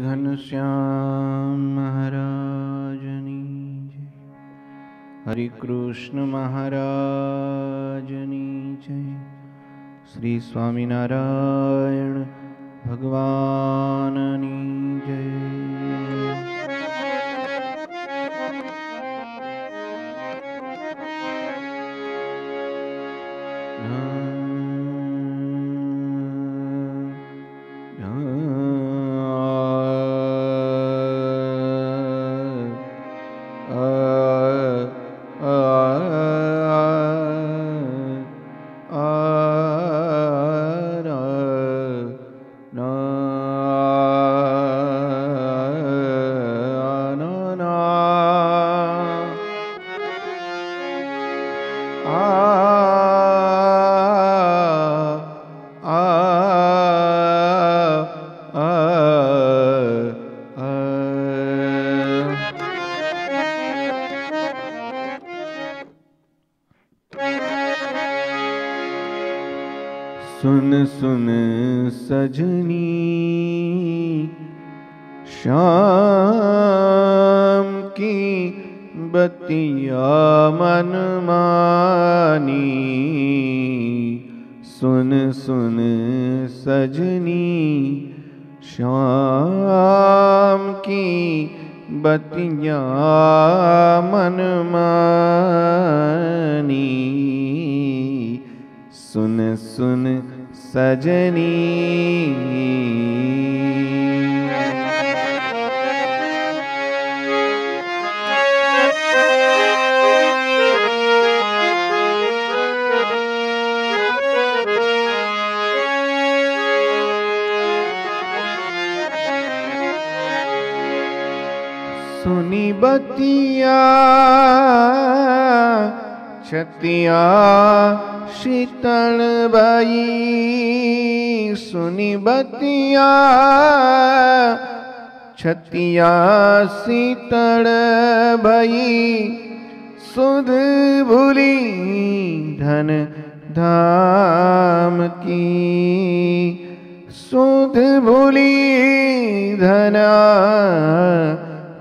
घनश्याम महाराजनी जय। हरे कृष्ण महाराजनी जय। श्री स्वामीनारायण भगवाननी जय सुन सुन सजनी। सुनी बतिया छतिया। शीतल बाई सुनी बतिया, छतिया शीतल भई सुध भूली धन धाम की। सुध भूली धना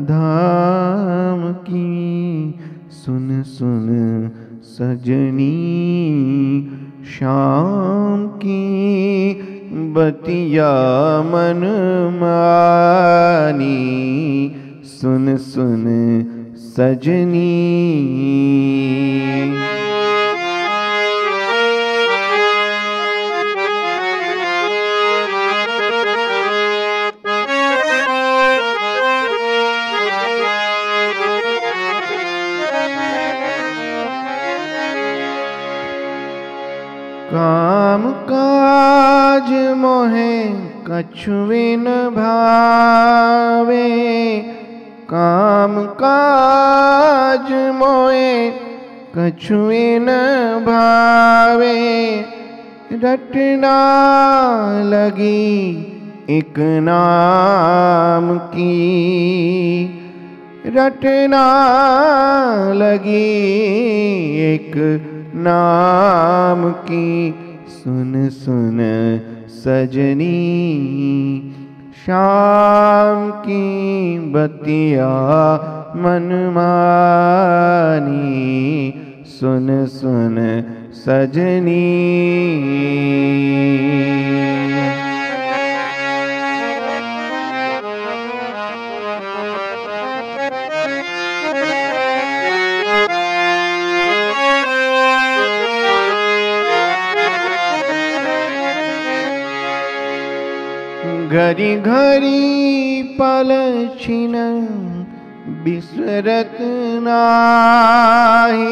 धाम की। सुन सुन सजनी शाम की बतिया मन मानी। सुन सुन सजनी। कछुविन भावे, काम काज मोहे कछुविन भावे। रटना लगी एक नाम की, रटना लगी एक नाम की। सुन सुन सजनी शाम की बतिया मनमानी सुन सुन सजनी। घरी घरी पलछिन, बिसरत नाही।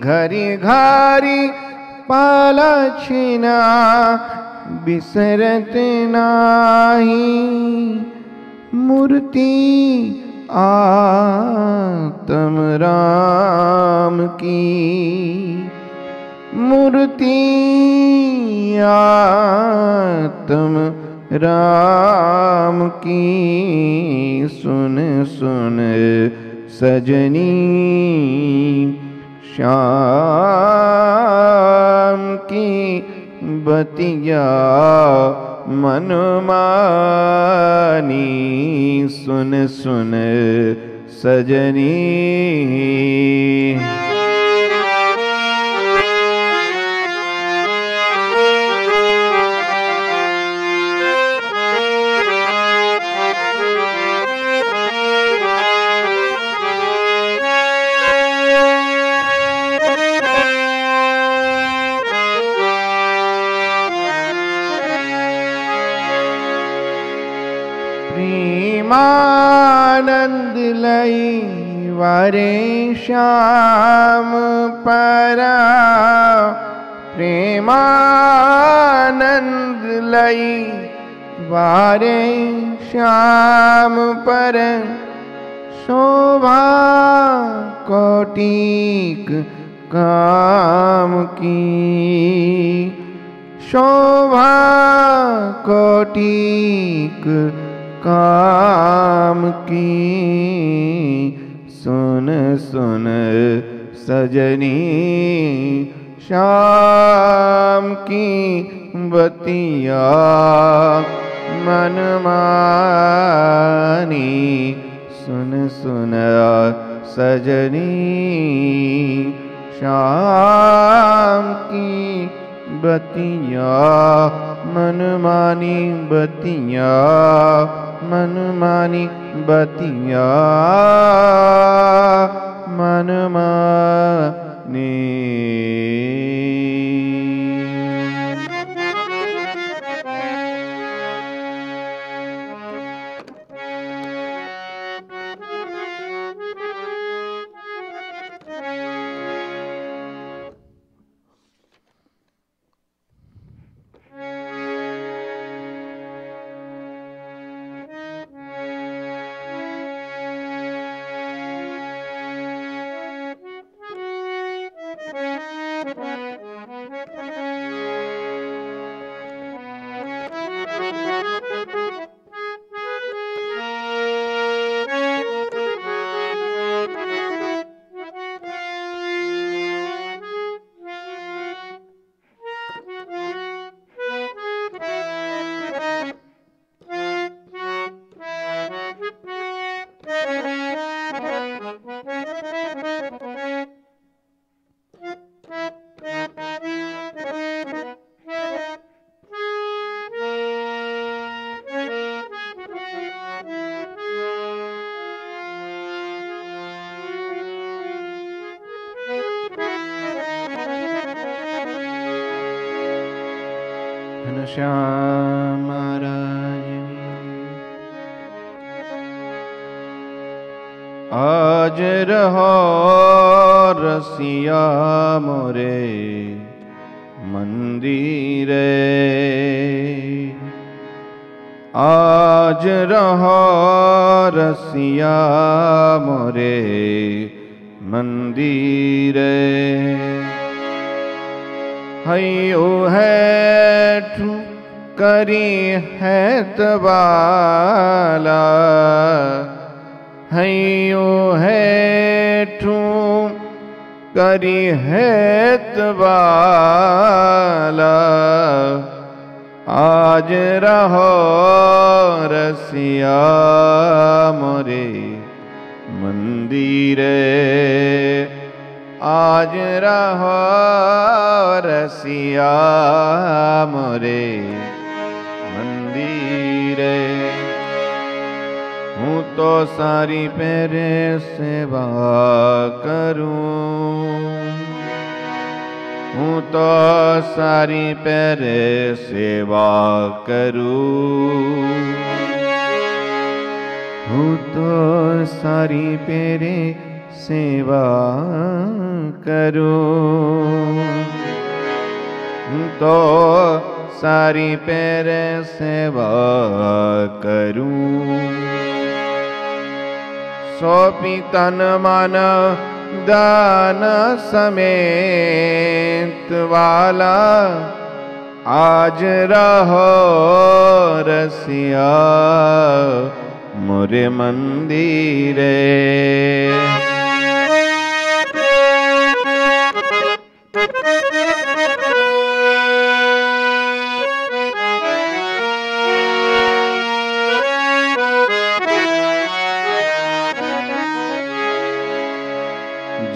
घरी घरी पलछिना, बिसरत नाही। मूर्ति आत्म राम की। मूर्ति आत्म राम की सुन सुन सजनी श्याम की बतिया मन मानी सुन सुन सजनी वारे श्याम परा प्रेमानंद लई वारे श्याम पर शोभा कोटिक काम की। शोभा कोटिक काम की। सुन सुन, सजनी, शाम की बतिया, मन मानी। सुन सुन, सजनी, शाम की बतिया मनमानी बतिया मनमानी बतिया मनमानी रहो रसिया मोरे मंदिरे। आज रहो रसिया मोरे मंदिरे। है ठू करी है तबाला हयो है करी है तबाला। आज रहो रसिया मोरे मंदिर। आज रहो रसिया मोरे मंदिरे। हूँ तो सारी पेरे सेवा करूँ। हूँ तो सारी पेरे सेवा करूँ। हूँ तो सारी पेरे सेवा करूँ। तो सारी पैरे सेवा करूँ। सौंपी तन मन दान समेत वाला। आज रहो रसिया मोरे मंदिरे।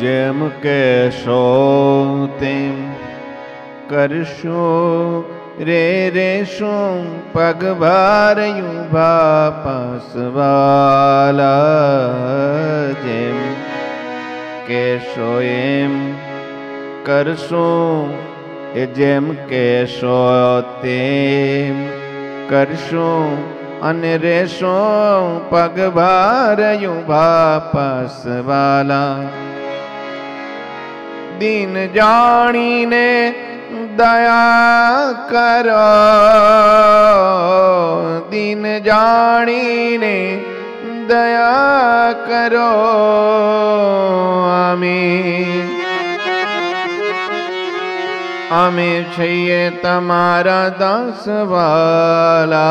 જેમ કહેશો તેમ કરશું રે રે શું પગભારયું ભાપસવાલા જેમ કહેશો એમ કરશું એ જેમ કહેશો તેમ કરશું અને રેશું दिन जानी ने दया करो। दिन जानी ने दया करो। आमीन। हमें छे तमारा दास वाला।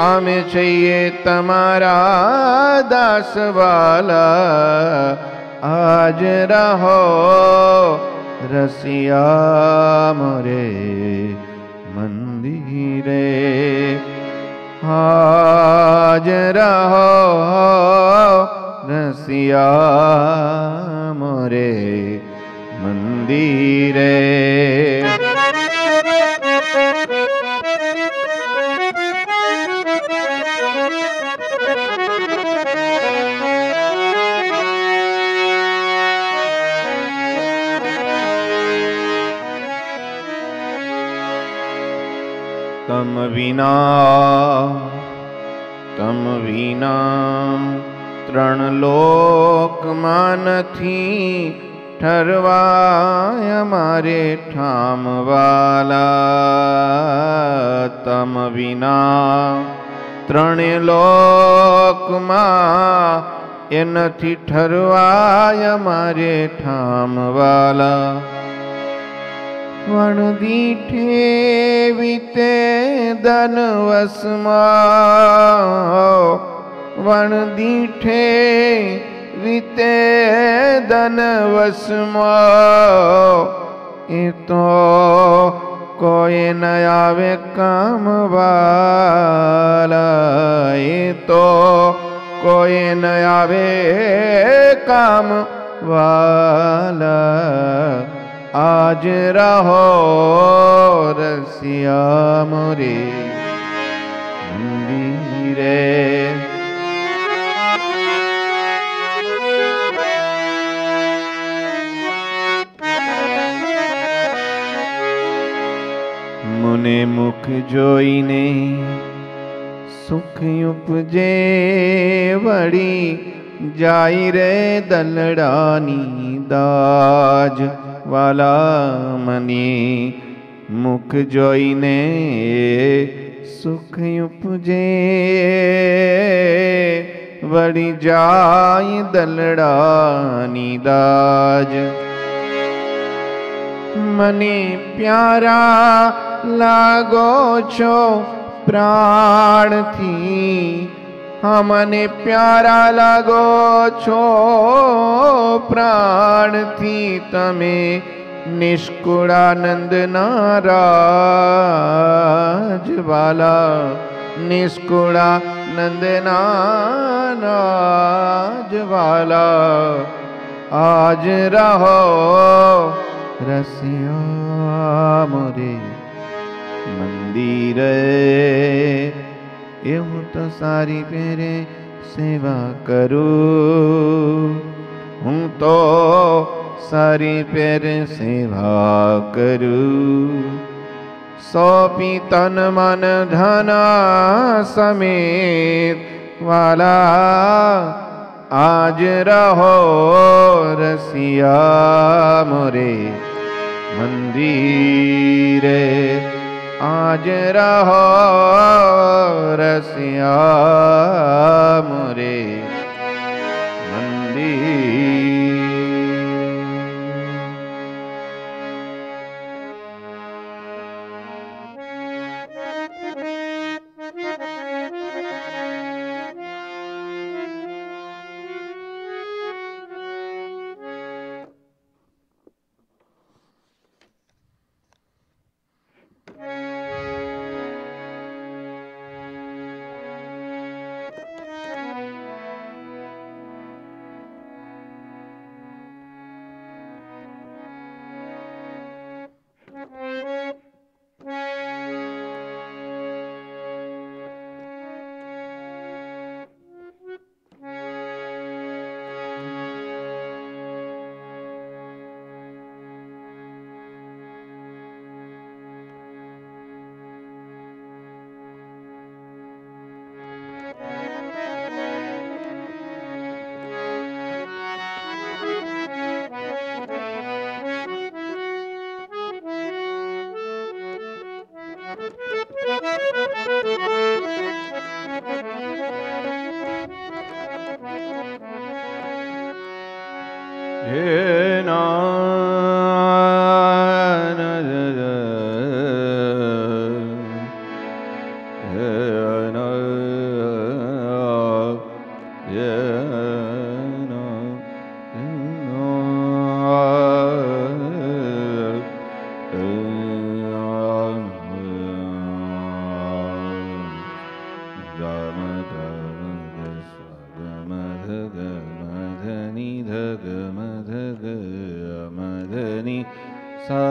हमें छे तमारा दास वाला। आज रहो रसिया मोरे मंदिरे। आज रहो रसिया मोरे मंदिरे। તમ વિના ત્રણ લોકમાં નથી ઠરવાય મારે ઠામવાલા તમ વિના ત્રણે લોકમાં એ નથી ઠરવાય મારે ઠામવાલા वणदी ठेविते धनवसमा वणदी विते धनवसमा ये तो कोई नया वे काम वाला। ये तो कोई नयावे काम वाला। आज रहो रसिया मोरे मंदिरे मुने मुख जोई ने सुख उपजे, बड़ी जाई रे दलड़ानी दाज। ਵਾਲਾ ਮਨੀ, ਮੁਖ ਜੋਈ ਨੇ ਸੁਖ ਉਪਜੇ। ਵੜੀ ਜਾਈ ਦਲੜਾ ਨੀਦਾਜ ਮਨੀ ਪਿਆਰਾ, ਲਾਗੋ ਛੋ ਪ੍ਰਾਣ ਥੀ। हमने प्यारा लगो छो प्राण थी तमे निष्कुरानंद नाराज़ वाला। निष्कुरानंद नाराज़ वाला। आज रहो रसिया मोरे, मंदिर। એવું તો સારી પેરે સેવા કરું હું તો સારી પેરે સેવા કરું સોંપી તન મન ધન સમેત વાલા આજ રહો રસિયા મોરે મંદિરે आज रहो रसिया मुरी।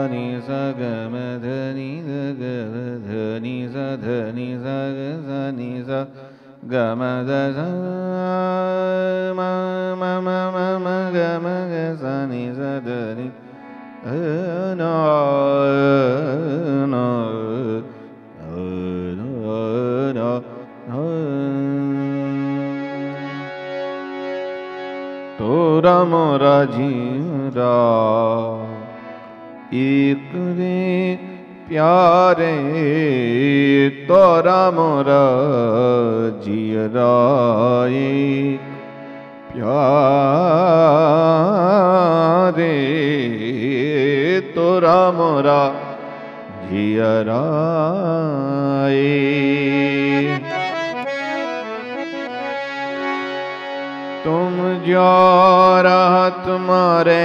धनि सगमधनि जगधनी सधनि सगनि स गमधमगनि सधनी धन धनो नो राम राजीरा एक रे प्यारे तो राम जियराए प्यारे तोरा राम जियराए तुम जो रहा तुम्हारे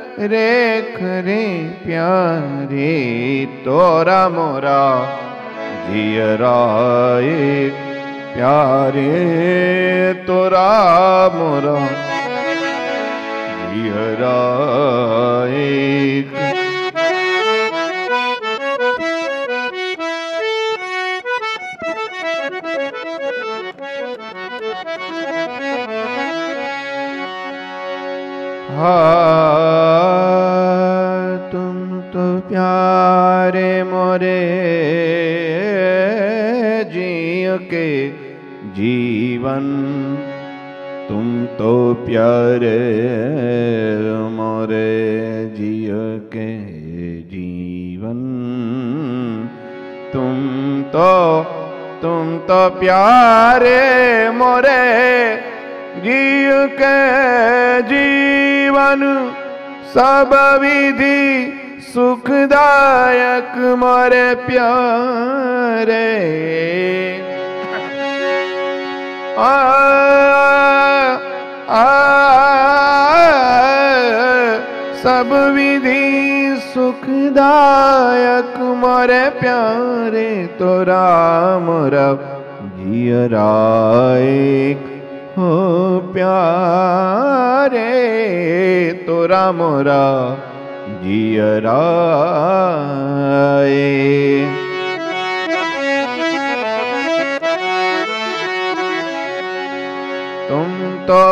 रे खरे प्यारे तोरा मोरा जियराए प्यारे तोरा मोरा जियराए तुम मोरे जियो के जीवन। तुम तो प्यारे मोरे जियो के जीवन। तुम तो तुम तो प्यारे मोरे जीव के जीवन। सब विधि सुखदायक मारे प्यारे। आ, सब विधि सुखदायक मोरे प्यारे तो राम रब जियराए हो प्यारे तोरा मोरा जियराए तुम तो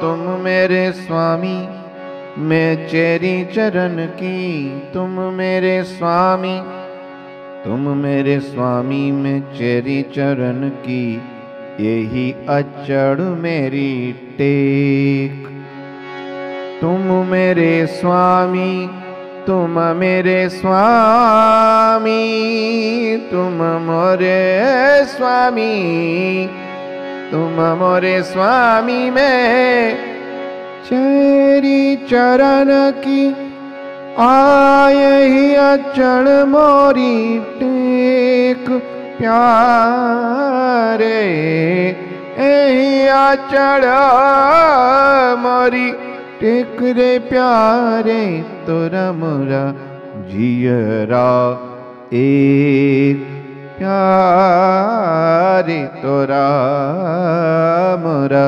तुम मेरे स्वामी, मैं चेरी चरण की। तुम मेरे स्वामी, तुम मेरे स्वामी, मैं चेरी चरण की। यही अचड़ मेरी टेक। तुम मेरे स्वामी, तुम मेरे स्वामी, तुम मोरे स्वामी, तुम मोरे स्वामी में चेरी चरण की आए ही अचड़ मोरी टेक प्यारे चढ़ा मारी टेक रे प्यारे तोरा मोरा जियरा एक प्यारे तोरा मोरा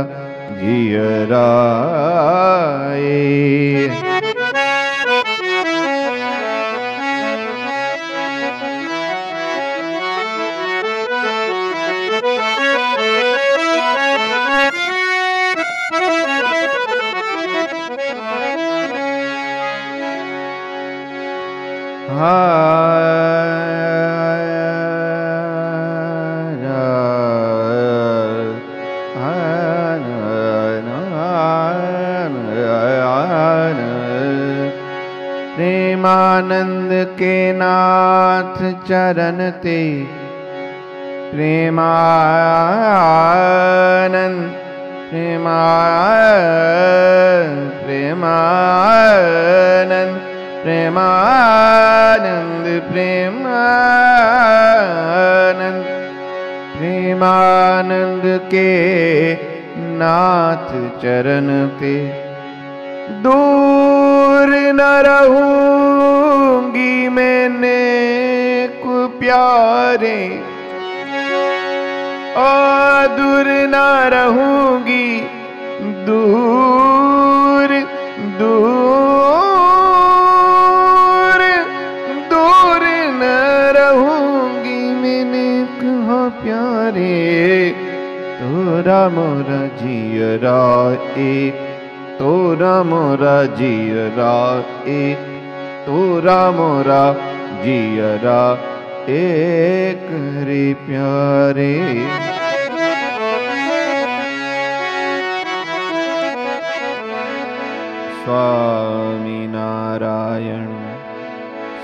जियरा एक प्रेमानंद के नाथ चरण ते प्रेमानंद प्रेमा प्रेमानंद। प्रेमानंद प्रेमानंद प्रेमानंद के नाथ चरण पे। दूर न रहूँगी मैंने कु प्यारे दूर न रहूँगी दूर दूर रहूँगी मैंने कहा प्यारे। तोरा मोरा जियरा एक तोरा मोरा जियरा एक तोरा मोरा जियरा एक रे प्यारे। स्वामी नारायण।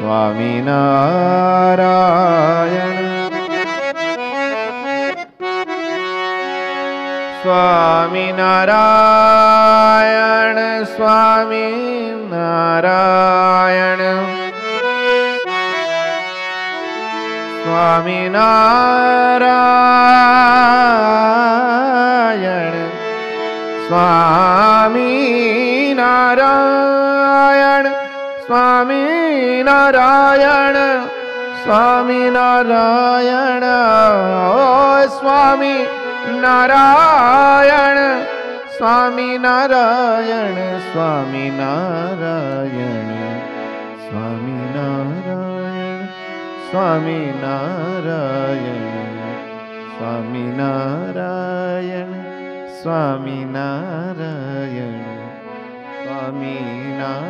स्वामिनारायण स्वामिनारायण स्वामी नारायण स्वामिनारायण स्वामी नारायण स्वामी नारायण स्वामी नारायण ओ स्वामी नारायण स्वामी नारायण स्वामी नारायण स्वामी नारायण स्वामी नारायण स्वामी नारायण स्वामी नारायण स्वामी नारायण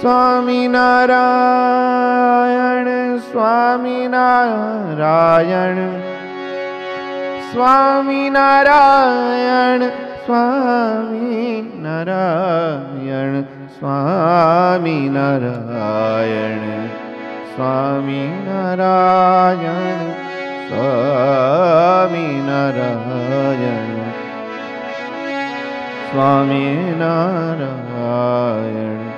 स्वामी नारायण स्वामी नारायण स्वामी नारायण स्वामी नारायण